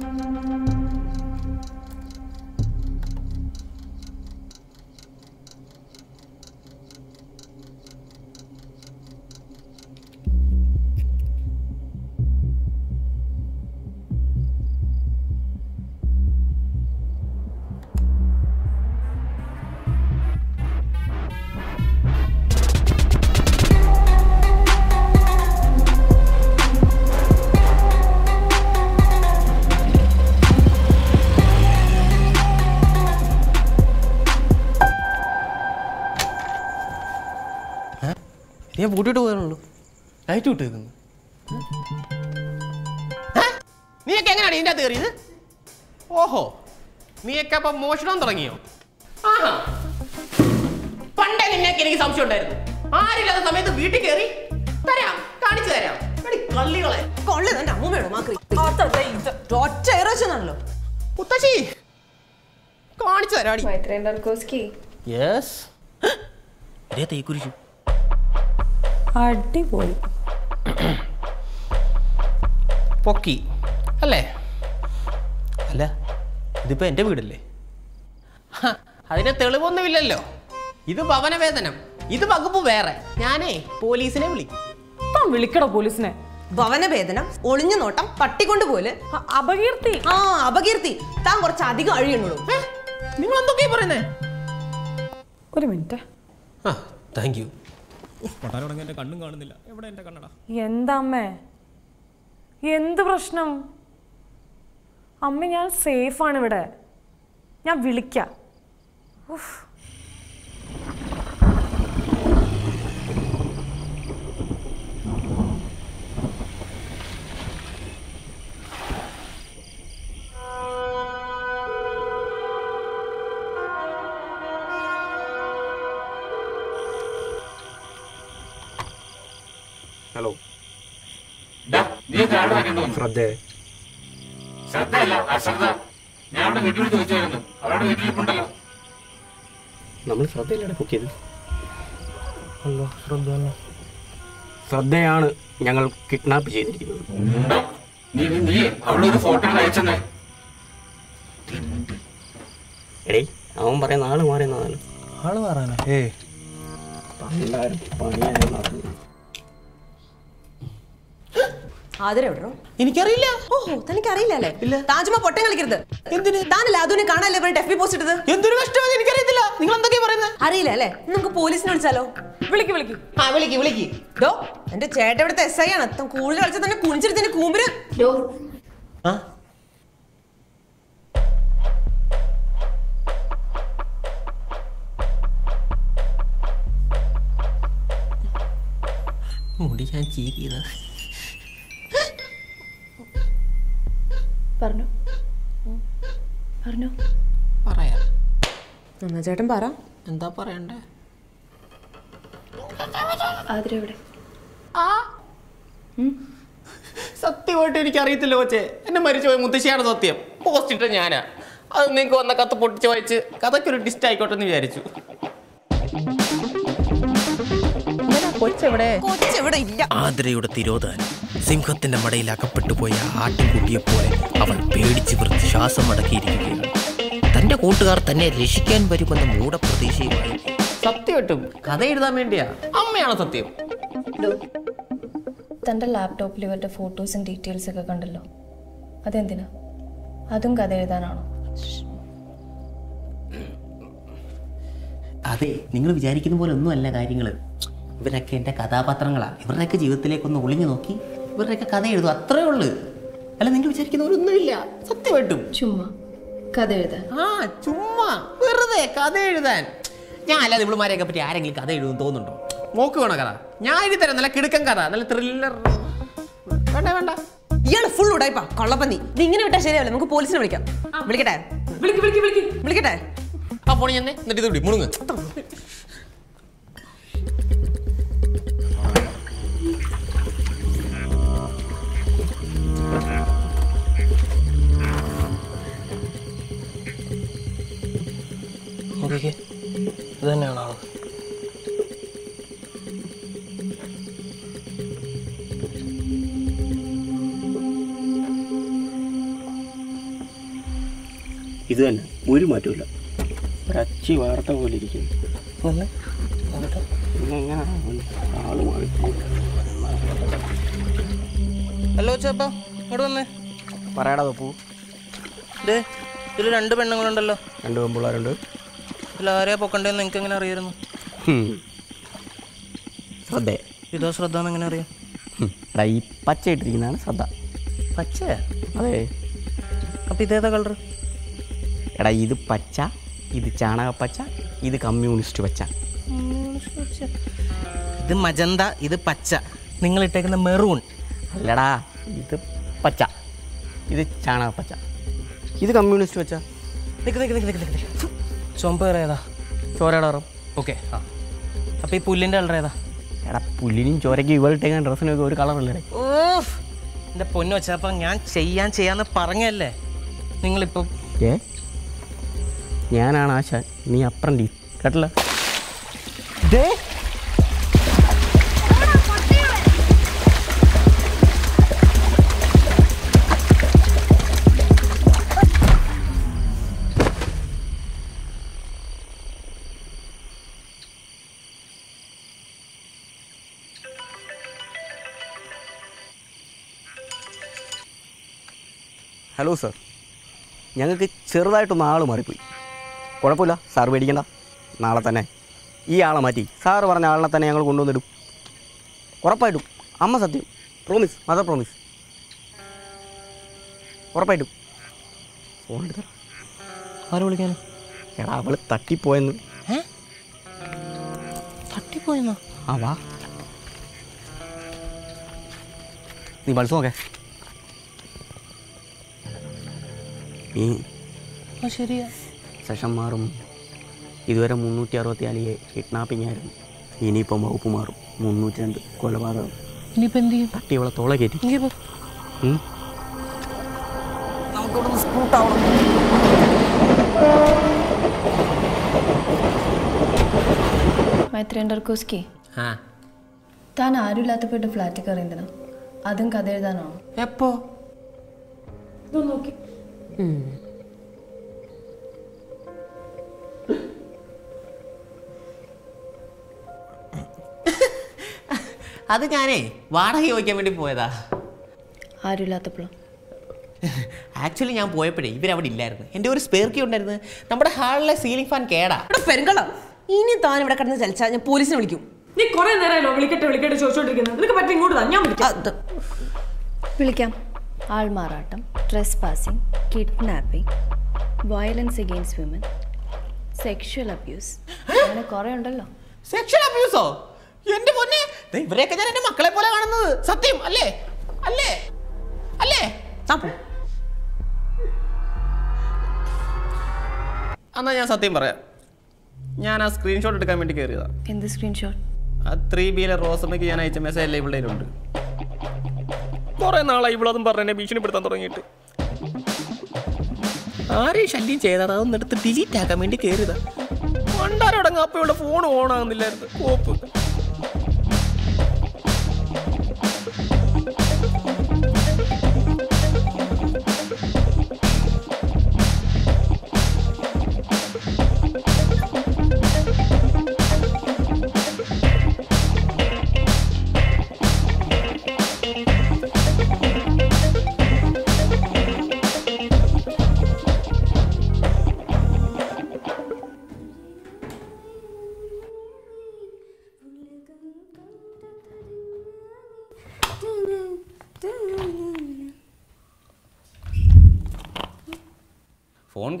Música ഞാൻ പൂട്ടിട്ട് പോകാനുള്ളൂ ലൈറ്റ് വിട്ടേക്കുന്നു നീയൊക്കെ എങ്ങനെയാണ് ഇതിന്റെ അകത്ത് കയറിയത്? ഓഹോ നീയൊക്കെ അപ്പം മോഷണം തുടങ്ങിയോ? ആഹാ. പണ്ടേ നിന്നൊക്കെ എനിക്ക് സംശയം ഉണ്ടായിരുന്നു. ആരില്ലാത്ത സമയത്ത് വീട്ടിൽ കയറി തരാം കാണിച്ചു തരാം. കള്ളികളെ. കൊള്ളു എന്റെ അമ്മൂമ്മയാണോ മാക്രി. ഒറ്റ ഇറച്ചെന്നാണല്ലോ മുത്തശ്ശി കാണിച്ചു തരാടി യെസ് അടിപൊളി. പൊക്കി. അല്ലേ? അല്ല ഇതിപ്പോ എന്റെ വീടല്ലേ? അതിന് തെളിവൊന്നുമില്ലല്ലോ. ഇത് ഭവനവേതനം. ഇത് വകുപ്പ് വേറെ. ഞാനേ പോലീസിനെ വിളിക്കും. വിളിക്കണോ വിളിക്കടോ പോലീസിനെ. ഭവനവേദനം ഒളിഞ്ഞു നോട്ടം പട്ടിക്കൊണ്ട് പോലെ അപകീർത്തി. ആ അപകീർത്തി. താൻ കുറച്ച് അധികം അഴിയുള്ളൂ നിങ്ങൾ എന്തൊക്കെയാ പറയുന്നേ? ഒരു മിനിറ്റ്. ആ താങ്ക് യു എന്താ അമ്മേ? എന്ത് പ്രശ്നം? അമ്മ ഞാൻ സേഫാണ് ഇവിടെ. ഞാൻ വിളിക്കാം. ഉഫ്. ഹലോ ശ്രദ്ധേ. ശ്രദ്ധയല്ല അശ്രദ്ധ. ഞാൻ അവിടെ വീട്ടിൽ ചോദിച്ചായിരുന്നു. അവരുടെ വീട്ടിലിപ്പുണ്ടല്ലോ നമ്മൾ ശ്രദ്ധയിലൂടെ കുക്ക് ചെയ്ത്. അല്ലോ ശ്രദ്ധ ശ്രദ്ധയാണ് ഞങ്ങൾ കിഡ്നാപ്പ് ചെയ്തിരിക്കുന്നത്. നീ ഒരു ഫോട്ടോ അയച്ചെന്നേ. എടേ അവൻ പറയുന്ന ആൾ മാറിയെന്നാണ്. ആൾ ആൾ പറയാനാ ഏ പണ്ടാരും പണിയായിരുന്നു എനിക്കറിയില്ല. ഓഹോ തനിക്ക് അറിയില്ലല്ലേ താജ്മ പൊട്ടം കളിക്കരുത്. എന്തിന്? താനല്ല അതുവിനെ കാണാല്ലേ ഇവരുടെ ഡെഫി പോസ്റ്റ് ഇട്ടത്? എന്തൊരു കഷ്ടമാണ് എനിക്കറിയത്തില്ല. നിങ്ങൾ എന്തൊക്കെയാ പറയുന്നത് അറിയില്ല അല്ലേ? നമുക്ക് പോലീസിനെ വിളിച്ചാലോ? വിളിക്ക് വിളിക്ക്. ആ വിളിക്ക് വിളിക്ക്. ഡോ എന്റെ ചേട്ടൻ ഇവിടുത്തെ എസ് ഐ ആണ്. കൂടുതൽ കളിച്ച തന്നെ കുണിച്ചിട്ട് കൂമ്പിര് ആ. മുടി ഞാൻ ചീക്കിയതാ പറഞ്ഞു. പറഞ്ഞു. പറയാം. എന്നാ ചേട്ടൻ പറ. എന്താ പറയണ്ടേ? ആതിര ആ? സത്യമായിട്ട് എനിക്ക് അറിയത്തില്ല കൊച്ചെ. എന്നെ മരിച്ചുപോയ മുത്തശ്ശിയാണ് സത്യം. പോസ്റ്റ് ഇട്ട ഞാനാ. അത് നിങ്ങൾക്ക് വന്ന കത്ത് പൊട്ടിച്ച് വായിച്ച് കഥയ്ക്കൊരു ഡിസ്റ്റ് ആയിക്കോട്ടെ എന്ന് വിചാരിച്ചു. കൊച്ചെവിടെ? കൊച്ചെവിടെ ഇല്ല. ആതിരയുടെ തിരോധാനം. സിംഹത്തിന്റെ മടയിൽ അകപ്പെട്ടു പോയ ആട്ടിൻകുട്ടിയെപ്പോലെ അവൾ പേടിച്ച് വൃത്തി ശ്വാസം അടക്കിയിരിക്കുകയാണ് തന്റെ കൂട്ടുകാർ തന്നെ രക്ഷിക്കാൻ വരുമെന്ന മൂഢപ്രതീക്ഷയുമായി. സത്യമായിട്ടും കഥ എഴുതാൻ വേണ്ടിയാ? അമ്മയാണ് സത്യം? തന്റെ ലാപ്ടോപ്പിൽ ഇവരുടെ ഫോട്ടോസും ഡീറ്റെയിൽസ് ഒക്കെ കണ്ടല്ലോ. അതെന്തിനാ? അതും കഥ എഴുതാനാണോ? അതെ നിങ്ങൾ വിചാരിക്കുന്ന പോലെ ഒന്നുമല്ല കാര്യങ്ങൾ ഇവരൊക്കെ എന്റെ കഥാപാത്രങ്ങളാണ് ഇവരുടെയൊക്കെ ജീവിതത്തിലേക്കൊന്ന് ഒളിഞ്ഞു നോക്കി. ഇവരുടെയൊക്കെ കഥ എഴുതും. അത്രേ ഉള്ളൂ. അല്ല നിങ്ങൾ വിചാരിക്കുന്ന പോലെ ഒന്നുമില്ല സത്യമായിട്ടും. ചുമ്മാ. കഥ എഴുതാൻ. ആ ചുമ്മാ. വെറുതെ കഥ എഴുതാൻ. ഞാൻ അല്ലാതെ ഇവളുമാരെയൊക്കെ പറ്റി ആരെങ്കിലും കഥ എഴുതും തോന്നുന്നുണ്ടോ? നോക്ക് വേണോ കഥ? ഞാൻ എഴുതി തരാം. നല്ല കിടുക്കൻ കഥ. നല്ല ത്രില്ലർ വേണ്ട വേണ്ട. ഇയാൾ ഫുൾ ഉടായിപ്പാ. കൊള്ളപ്പന്നി. നീ ഇങ്ങനെ വിട്ടാൽ ശരിയല്ല നമുക്ക് പോലീസിനെ വിളിക്കാം. വിളിക്കട്ടെ? വിളിക്ക് വിളിക്ക് വിളിക്ക്. വിളിക്കട്ടെ? ആ പോണി ഞാൻ എന്നിട്ട് ഇത് വിളി. മുണുങ്ങ്. നോക്കിക്കേ. ഇത് തന്നെയാണ് ആൾ? ഇത് തന്നെ. ഒരു മാറ്റമില്ല ഒരച്ചി വാർത്ത പോലെ ഇരിക്കുന്നു. പിന്നെ എങ്ങനെയാണ് ആൾ ഹലോ ചേപ്പാ ഇങ്ങോട്ട് വന്നേ. പറയടാ തപ്പു ദേ ഇതിൽ രണ്ട് പെണ്ണുങ്ങളുണ്ടല്ലോ. രണ്ട് പെമ്പിള്ളാരുണ്ട്. ഇതിൽ ആരെയാ പൊക്കണ്ടേന്ന് നിങ്ങൾക്ക് എങ്ങനെ അറിയായിരുന്നു ശ്രദ്ധ. ഇതോ ശ്രദ്ധ എന്ന് എങ്ങനെ അറിയാം എടാ ഈ പച്ച ഇട്ടിരിക്കുന്നതാണ് ശ്രദ്ധ. പച്ച? അതെ. അപ്പം ഇതേതാ കളർ എടാ ഇത് പച്ച ഇത് ചാണകപ്പച്ച ഇത് കമ്മ്യൂണിസ്റ്റ് പച്ച. ഇത് മജന്ത ഇത് പച്ച. നിങ്ങൾ ഇട്ടേക്കുന്ന മെറൂൺ. അല്ലടാ ഇത് പച്ച. ഇത് ചാണക പച്ച ഇത് കമ്മ്യൂണിസ്റ്റ് പച്ച. നിക്ക് നിക്ക് ചുമപ്പ് ഏതാ? ചോരയുടെ നിറം ഓക്കെ ആ. അപ്പോൾ ഈ പുല്ലിന്റെ കളർ ഏതാ? എടാ പുല്ലിനും ചോരയ്ക്ക് ഇവളിട്ടേക്കാൻ ഡ്രസ്സിനൊക്കെ ഒരു കളറല്ലേ ഓഫ്. എന്റെ പൊന്നു വെച്ചപ്പോൾ ഞാൻ ചെയ്യാൻ ചെയ്യാന്ന് പറഞ്ഞല്ലേ? നിങ്ങളിപ്പോൾ ഏ? ഞാനാണ് ആശാൻ. നീ അപ്രന്റീസ് കേട്ടല്ലേ? ദേ ഹലോ സർ ഞങ്ങൾക്ക് ചെറുതായിട്ടൊന്ന് ആൾ മാറിപ്പോയി. കുഴപ്പമില്ല സാർ പേടിക്കണ്ട. നാളെ തന്നെ. ഈ ആളെ മാറ്റി. സാറ് പറഞ്ഞ ആളിനെ തന്നെ ഞങ്ങൾ കൊണ്ടുവന്നിടും. ഉറപ്പായിട്ടും. അമ്മ സത്യം. പ്രോമിസ് മദർ പ്രോമിസ് ഉറപ്പായിട്ടും. ഫോൺ എടുത്തോ ആര് വിളിക്കാനോ? എടാ അവൾ തട്ടിപ്പോയെന്ന്. തട്ടിപ്പോയെന്നോ? ആ വാ. നീ പൾസ് നോക്കേ. ഈ ശരിയാ. സെഷൻ മാറും. ഇതുവരെ മുന്നൂറ്റി അറുപത്തിനാല് കിഡ്നാപ്പിംഗ് ആയിരുന്നു. ഇനിയിപ്പം വകുപ്പ് മാറും. മുന്നൂറ്റി രണ്ട് കൊലപാതകം. ഇനിയിപ്പോൾ എന്ത് ചെയ്യും? തട്ടി അവളെ തോളെ കയറ്റി. മൈത്രേൻ ഡർക്കോസ്കി താൻ ആരുമില്ലാത്തപ്പോയിട്ട് ഫ്ലാറ്റിൽ കയറി എന്തിനാ അതും കഥ എഴുതാനാണോ? എപ്പോ? അത് ഞാനേ വാടക ചോദിക്കാൻ വേണ്ടി പോയതാ. ആരുമില്ലാത്തപ്പോഴോ? ആക്ച്വലി ഞാൻ പോയപ്പോഴേ ഇവരവിടെ ഇല്ലായിരുന്നു. എന്റെ ഒരു സ്പെയർ കീ ഉണ്ടായിരുന്നു. നമ്മുടെ ഹാളിലെ സീലിംഗ് ഫാൻ കേടാ. ഇവിടെ പെരുങ്കളം ഇനി താൻ ഇവിടെ കിടന്ന് ചലിച്ചാൽ ഞാൻ പോലീസിനെ വിളിക്കും. നീ കുറെ നേരമല്ലോ വിളിക്കട്ടെ വിളിക്കട്ടെ ചോദിച്ചോണ്ടിരിക്കുന്നത് നിനക്ക് പറ്റും ഇങ്ങോട്ട് ഞാൻ വിളിക്കാം. വിളിക്കാം. ആൾമാറാട്ടം trespassing kidnapping violence against women sexual abuse അങ്ങനെ കുറേ ഉണ്ടല്ലോ. സെക്ഷൽ അബ്യൂസോ എന്റെ പൊന്നെ. ഇവരെയൊക്കെ ഞാൻ എന്റെ മക്കളെ പോലെ കാണുന്നത്. സത്യം അല്ലേ? അല്ലേ? അല്ലേ? എന്നാ ഞാൻ സത്യം പറയാം. ഞാൻ ആ സ്ക്രീൻഷോട്ട് എടുക്കാൻ വേണ്ടി കയറിയതാ എന്ത് സ്ക്രീൻഷോട്ട് ആ ത്രീ ബിയിലെ റോസമ്മയ്ക്ക് ഞാൻ അയച്ച മെസ്സേജ് അല്ലേ ഇവിടെ ഉണ്ട് കുറെ നാളായി ഇവളതും പറഞ്ഞ എന്നെ ഭീഷണിപ്പെടുത്താൻ തുടങ്ങിയിട്ട്. ആരെയും ശല്യം ചെയ്താൽ അതൊന്നെടുത്ത് ഡിലീറ്റ് ആക്കാൻ വേണ്ടി കയറിയതാ പണ്ടാരോടങ്ങ് അപ്പയുടെ ഫോൺ ഓൺ ആകുന്നില്ലായിരുന്നു കോപ്പ്.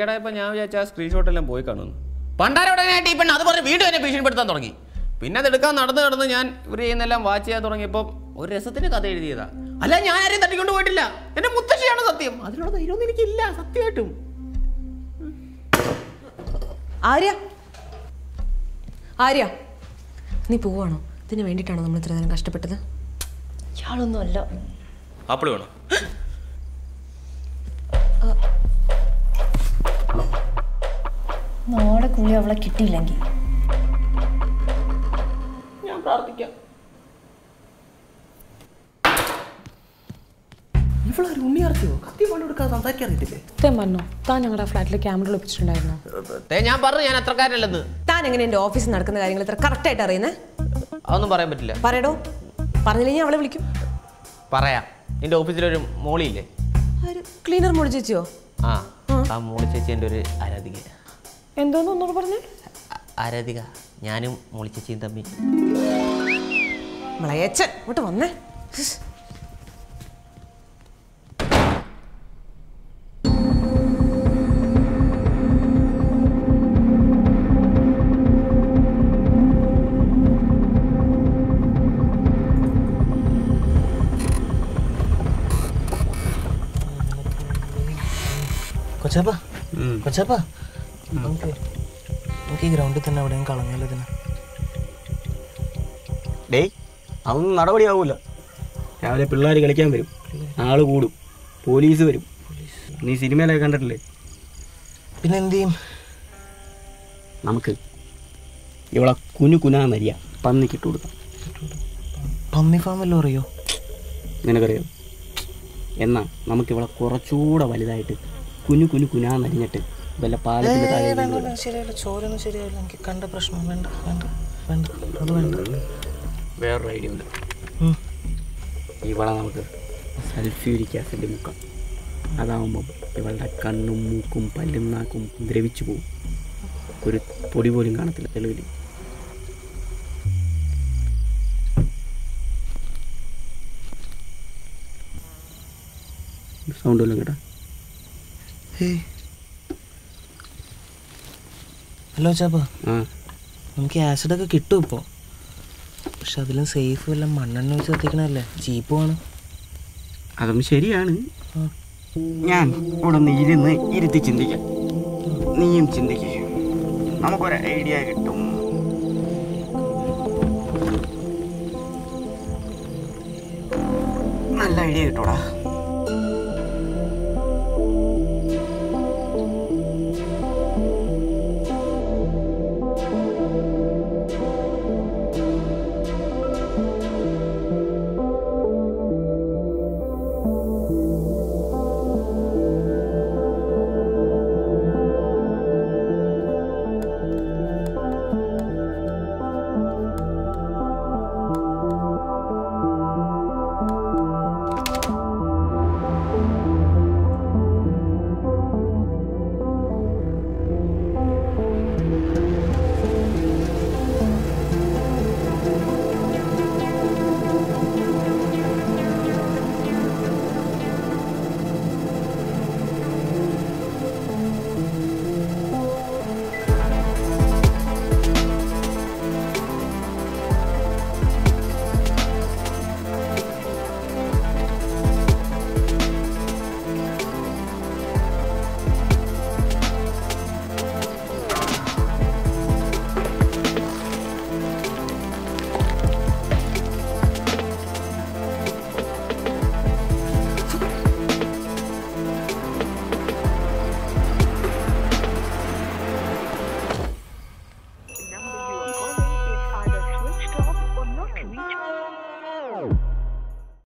ഫോൺ ഇപ്പം ഞാൻ വിചാരിച്ച ആ സ്ക്രീൻഷോട്ട് എല്ലാം പോയി കാണുന്നു പണ്ടാരോടനായിട്ട് ഈ പെണ്ണ് അത് പറഞ്ഞ് വീണ്ടും എന്നെ ഭീഷണിപ്പെടുത്താൻ തുടങ്ങി. പിന്നെ അത് എടുക്കാൻ നടന്ന് നടന്ന് ഞാൻ ഇവർ ചെയ്യുന്നെല്ലാം വാച്ച് ചെയ്യാൻ തുടങ്ങിയപ്പോൾ ഒരു രസത്തിന് കഥ എഴുതിയതാ. അല്ല ഞാൻ ആരെയും തട്ടിക്കൊണ്ട് പോയിട്ടില്ല. എന്റെ മുത്തശ്ശിയാണ് സത്യം. അതിനുള്ള ധൈര്യമൊന്നും എനിക്കില്ല സത്യമായിട്ടും. ആര്യ? ആര്യ? നീ പോവാണോ? ഇതിന് വേണ്ടിയിട്ടാണോ നമ്മൾ ഇത്ര നേരം കഷ്ടപ്പെട്ടത്? ഇയാളൊന്നും അല്ല ആപ്പിൾ വേണം നാളെ കുളി അവളെ കിട്ടിയില്ലെങ്കിൽ. ഞാൻ പ്രാർത്ഥിക്കാം. ഇവളെ ഒരു ഉണ്ണിയാർത്തിയോ കത്തി കൊണ്ട് എടുക്കാൻ സംസാരിക്കാൻ അറിയത്തില്ലേ? സത്യം പറഞ്ഞോ താൻ ഞങ്ങളുടെ ഫ്ലാറ്റിൽ ക്യാമറ ഒളിപ്പിച്ചിട്ടുണ്ടായിരുന്നോ. ദേ, ഞാൻ പറഞ്ഞു ഞാൻ അത്രക്കാരനല്ലെന്ന് താൻ എങ്ങനെ എന്റെ ഓഫീസിൽ നടക്കുന്ന കാര്യങ്ങൾ ഇത്ര കറക്റ്റ് ആയിട്ട് അറിയുന്നേ? അതൊന്നും പറയാൻ പറ്റില്ല. പറയടോ. പറഞ്ഞില്ലെങ്കിൽ അവളെ വിളിക്കും? പറയാം. നിന്റെ ഓഫീസിലൊരു മോളിയില്ലേ ക്ലീനർ മോളി ചേച്ചിയോ? ആ ആ. മോളി ചേച്ചി എന്റെ ഒരു ആരാധിക എന്തോന്ന് ഒന്നുകൂടെ പറഞ്ഞേ? ആരാധിക ഞാനും മോളി തമ്മി മളയച്ചൻ ഇങ്ങോട്ട് വന്നേ. കൊച്ചാപ്പാ കൊച്ചപ്പ കൊച്ചപ്പ. നമുക്ക് ഈ ഗ്രൗണ്ടിൽ തന്നെ എവിടെയും കളഞ്ഞല്ലോ ഇതിനെ? ഡേയ് അതൊന്നും നടപടിയാവൂല. രാവിലെ പിള്ളേർ കളിക്കാൻ വരും. ആൾ കൂടും. പോലീസ് വരും. നീ സിനിമയിലൊക്കെ കണ്ടിട്ടില്ലേ? പിന്നെ എന്ത് ചെയ്യും? നമുക്ക് ഇവളെ കുനു കുനാ നരിയ പന്നി കൊടുക്കാം. പന്നി ഫാമല്ലോ അറിയോ? നിനക്കറിയോ? എന്നാ നമുക്ക് ഇവളെ കുറച്ചുകൂടെ വലുതായിട്ട് കുനു കുനു കുനാ നരിഞ്ഞിട്ട് വല്ല പാലത്തിന്റെ താഴെ ചോരൊന്നും എനിക്ക് കണ്ട പ്രശ്നം. വേണ്ട വേണ്ട വേണ്ട. അത് വേണ്ട. വേറൊരു ഐഡിയ ഉണ്ട്. ഉം. ഇവളെ നമുക്ക് സൾഫ്യൂരിക് ആസിഡ് മുക്കാം. അതാവുമ്പം ഇവളുടെ കണ്ണും മൂക്കും പല്ലും നാക്കും ദ്രവിച്ചു പോകും ഒരു പൊടി പോലും കാണത്തില്ല തെളിവിൽ സൗണ്ട് വല്ലതും കേട്ടാ? ഹേയ്. ഹലോ ചാപ്പ. നമുക്ക് ആസിഡൊക്കെ കിട്ടും ഇപ്പോൾ പക്ഷെ അതിലും സേഫ് വല്ല മണ്ണെണ്ണ വെച്ച് കത്തിക്കണല്ലേ ജീപ്പ് വേണം. അതും ശരിയാണ്. ഞാൻ ഇവിടെ നിന്ന് ഇരുന്ന് ഇരുത്തി ചിന്തിക്കാം. നീയും ചിന്തിക്കുക നമുക്കൊരു ഐഡിയ കിട്ടും. നല്ല ഐഡിയ കിട്ടൂടാ.